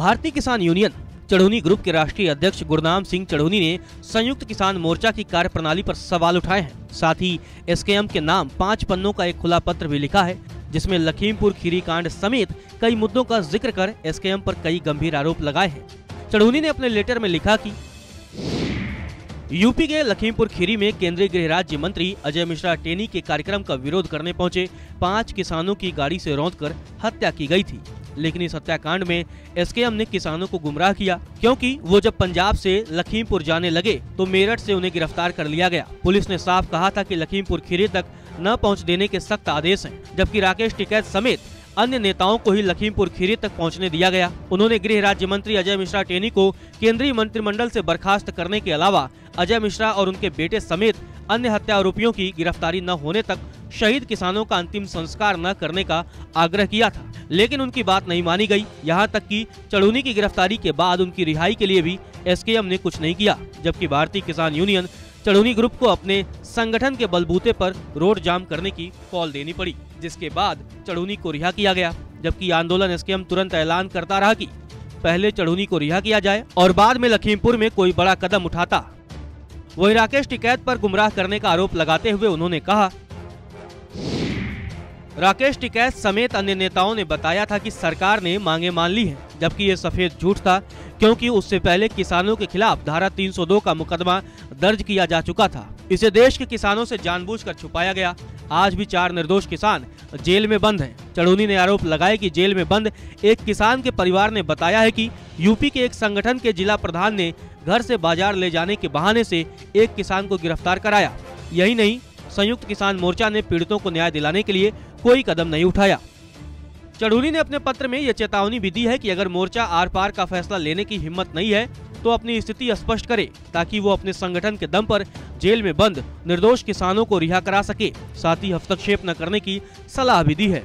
भारतीय किसान union, चढ़ोनी group के राष्ट्रीय अध्यक्ष गुरनाम सिंह चढ़ोनी ने संयुक्त किसान मोर्चा की कार्य प्रणाली पर सवाल उठाए हैं। साथ ही एसकेएम के नाम पाँच पन्नों का एक खुला पत्र भी लिखा है, जिसमें लखीमपुर खीरी कांड समेत कई मुद्दों का ज़िक्र कर एसकेएम पर कई गंभीर आरोप लगाए हैं। चढ़ोनी ने अपने लेटर में लिखा कि, यूपी के लखीमपुर खीरी में केंद्रीय गृह राज्य मंत्री अजय मिश्रा टेनी के कार्यक्रम का विरोध करने पहुँचे पाँच किसानों की गाड़ी से रौंदकर हत्या की गई थी। लेकिन इस हत्याकांड में एसकेएम ने किसानों को गुमराह किया, क्योंकि वो जब पंजाब से लखीमपुर जाने लगे तो मेरठ से उन्हें गिरफ़्तार कर लिया गया। पुलिस ने साफ़ कहा था कि लखीमपुर खीरी तक न पहुँच देने के सख्त आदेश हैं, जबकि राकेश टिकैत समेत अन्य नेताओं को ही लखीमपुर खीरी तक पहुँचने दिया गया। उन्होंने गृह राज्य मंत्री अजय मिश्रा टेनी को केंद्रीय मंत्रिमंडल से बर्खास्त करने के अलावा अजय मिश्रा और उनके बेटे समेत अन्य हत्या आरोपियों की गिरफ्तारी न होने तक शहीद किसानों का अंतिम संस्कार न करने का आग्रह किया था। लेकिन उनकी बात नहीं मानी गई। यहाँ तक कि चढ़ूनी की गिरफ्तारी के बाद उनकी रिहाई के लिए भी एसकेएम ने कुछ नहीं किया, जबकि भारतीय किसान यूनियन चढ़ूनी ग्रुप को अपने संगठन के बलबूते पर रोड जाम करने की कॉल देनी पड़ी, जिसके बाद चढ़ूनी को रिहा किया गया, जबकि आंदोलन एसकेएम तुरंत ऐलान करता रहा कि पहले चढ़ूनी को रिहा किया जाए और बाद में लखीमपुर में कोई बड़ा कदम उठाता। वही राकेश टिकैत पर गुमराह करने का आरोप लगाते हुए उन्होंने कहा राकेश टिकैत समेत अन्य नेताओं ने बताया था कि सरकार ने मांगे मान ली हैं, जबकि ये सफ़ेद झूठ था क्योंकि उससे पहले किसानों के खिलाफ धारा 302 का मुकदमा दर्ज किया जा चुका था। इसे देश के किसानों से जानबूझकर छुपाया गया। आज भी चार निर्दोष किसान जेल में बंद हैं। चढ़ूनी ने आरोप लगाया कि जेल में बंद एक किसान के परिवार ने बताया है कि यूपी के एक संगठन के जिला प्रधान ने घर से बाज़ार ले जाने के बहाने से एक किसान को गिरफ़्तार कराया। यही नहीं संयुक्त किसान मोर्चा ने पीड़ितों को न्याय दिलाने के लिए कोई कदम नहीं उठाया। चढ़ूरी ने अपने पत्र में यह चेतावनी भी दी है कि अगर मोर्चा आर पार का फैसला लेने की हिम्मत नहीं है तो अपनी स्थिति स्पष्ट करे, ताकि वो अपने संगठन के दम पर जेल में बंद, निर्दोष किसानों को रिहा करा सके। साथ ही हस्तक्षेप न करने की सलाह भी दी है।